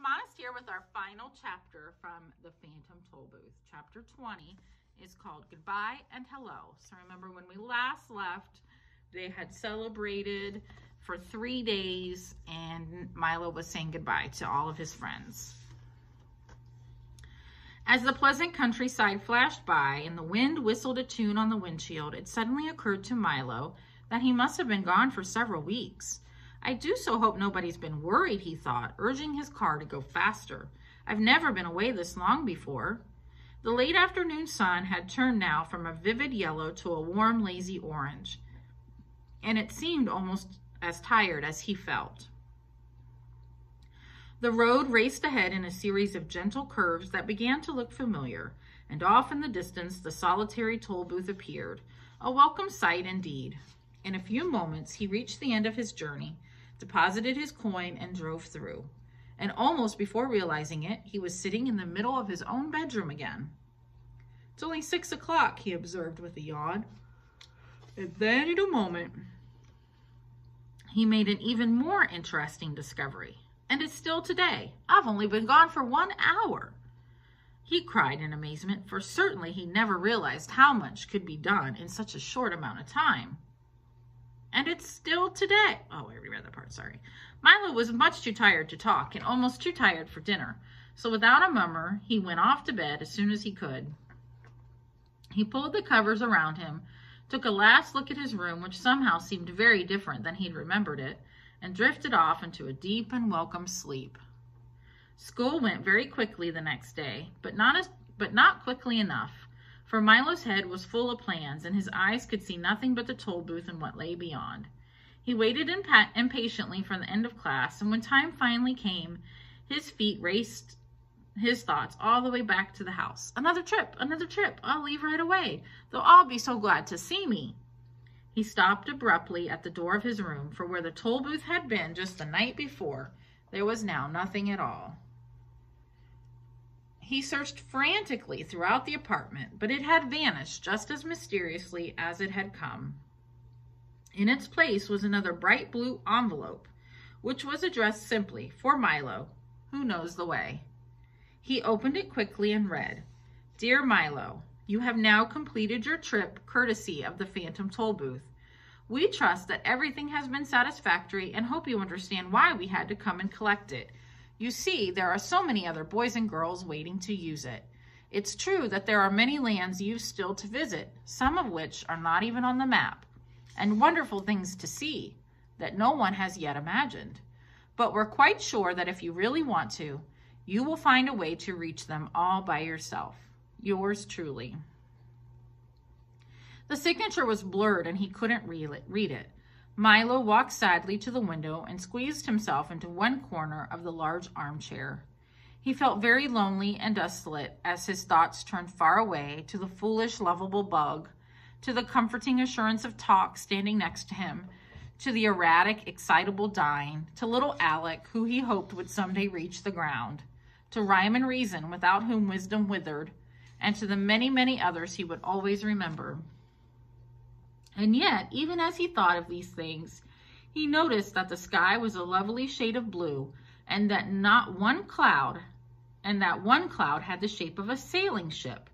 Modest here with our final chapter from the Phantom Tollbooth. Chapter 20 is called Goodbye and Hello. So remember when we last left, they had celebrated for three days and Milo was saying goodbye to all of his friends. As the pleasant countryside flashed by and the wind whistled a tune on the windshield, it suddenly occurred to Milo that he must have been gone for several weeks. I do so hope nobody's been worried, he thought, urging his car to go faster. I've never been away this long before. The late afternoon sun had turned now from a vivid yellow to a warm, lazy orange, and it seemed almost as tired as he felt. The road raced ahead in a series of gentle curves that began to look familiar, and off in the distance the solitary toll booth appeared, a welcome sight indeed. In a few moments he reached the end of his journey, deposited his coin, and drove through. And almost before realizing it, he was sitting in the middle of his own bedroom again. It's only six o'clock, he observed with a yawn. And then in a moment, he made an even more interesting discovery. And it's still today. I've only been gone for one hour. He cried in amazement, for certainly he never realized how much could be done in such a short amount of time. And it's still today. Oh, I already read that part, sorry. Milo was much too tired to talk and almost too tired for dinner. So without a murmur, he went off to bed as soon as he could. He pulled the covers around him, took a last look at his room, which somehow seemed very different than he'd remembered it, and drifted off into a deep and welcome sleep. School went very quickly the next day, but not as but not quickly enough, for Milo's head was full of plans, and his eyes could see nothing but the toll booth and what lay beyond. He waited impa- impatiently for the end of class, and when time finally came, his feet raced his thoughts all the way back to the house. Another trip, another trip. I'll leave right away. They'll all be so glad to see me. He stopped abruptly at the door of his room, for where the toll booth had been just the night before, there was now nothing at all. He searched frantically throughout the apartment, but it had vanished just as mysteriously as it had come. In its place was another bright blue envelope, which was addressed simply, For Milo, who knows the way. He opened it quickly and read, Dear Milo, you have now completed your trip courtesy of the Phantom Tollbooth. We trust that everything has been satisfactory and hope you understand why we had to come and collect it. You see, there are so many other boys and girls waiting to use it. It's true that there are many lands you've still to visit, some of which are not even on the map, and wonderful things to see that no one has yet imagined. But we're quite sure that if you really want to, you will find a way to reach them all by yourself. Yours truly. The signature was blurred and he couldn't read it. Milo walked sadly to the window and squeezed himself into one corner of the large armchair. He felt very lonely and desolate as his thoughts turned far away to the foolish, lovable bug, to the comforting assurance of Tock standing next to him, to the erratic, excitable Dynne, to little Alec, who he hoped would someday reach the ground, to Rhyme and Reason, without whom wisdom withered, and to the many, many others he would always remember. And yet, even as he thought of these things, he noticed that the sky was a lovely shade of blue, and that not one cloud, and that one cloud had the shape of a sailing ship.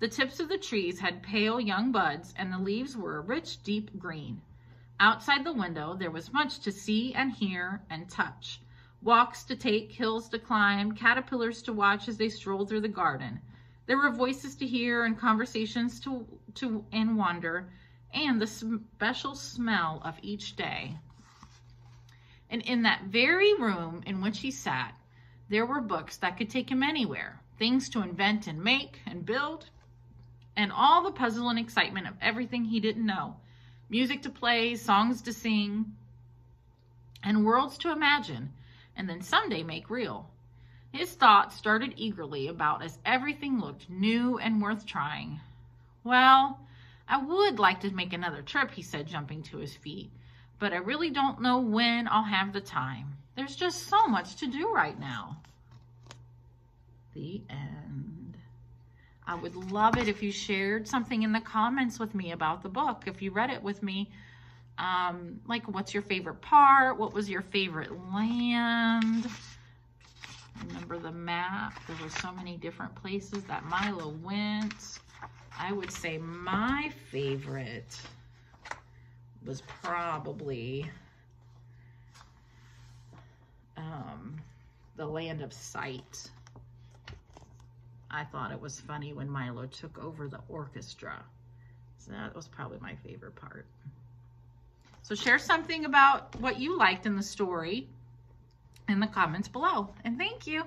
The tips of the trees had pale young buds, and the leaves were a rich, deep green. Outside the window, there was much to see and hear and touch. Walks to take, hills to climb, caterpillars to watch as they strolled through the garden. There were voices to hear and conversations to, to and wonder, and the special smell of each day. And in that very room in which he sat, there were books that could take him anywhere, things to invent and make and build, and all the puzzle and excitement of everything he didn't know music to play, songs to sing, and worlds to imagine, and then someday make real. His thoughts started eagerly about as everything looked new and worth trying. Well, I would like to make another trip, he said, jumping to his feet, but I really don't know when I'll have the time. There's just so much to do right now. The end. I would love it if you shared something in the comments with me about the book, if you read it with me. Um, like, what's your favorite part? What was your favorite land? Remember the map. There were so many different places that Milo went. I would say my favorite was probably um, the land of sight. I thought it was funny when Milo took over the orchestra. So that was probably my favorite part. So share something about what you liked in the story in the comments below. And thank you.